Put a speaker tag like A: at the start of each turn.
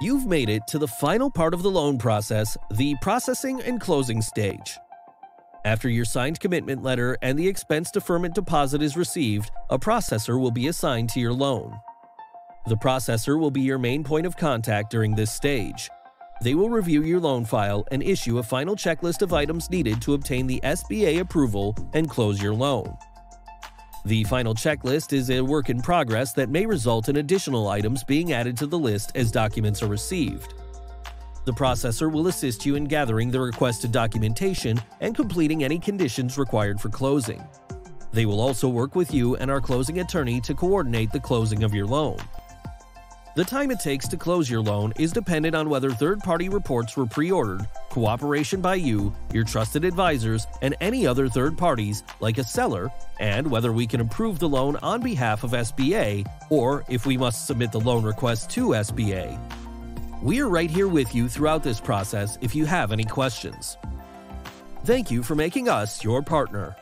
A: You've made it to the final part of the loan process, the processing and closing stage. After your signed commitment letter and the expense deferment deposit is received, a processor will be assigned to your loan. The processor will be your main point of contact during this stage. They will review your loan file and issue a final checklist of items needed to obtain the SBA approval and close your loan. The final checklist is a work in progress that may result in additional items being added to the list as documents are received. The processor will assist you in gathering the requested documentation and completing any conditions required for closing. They will also work with you and our closing attorney to coordinate the closing of your loan. The time it takes to close your loan is dependent on whether third party reports were pre ordered, cooperation by you, your trusted advisors, and any other third parties, like a seller, and whether we can approve the loan on behalf of SBA or if we must submit the loan request to SBA. We are right here with you throughout this process if you have any questions. Thank you for making us your partner.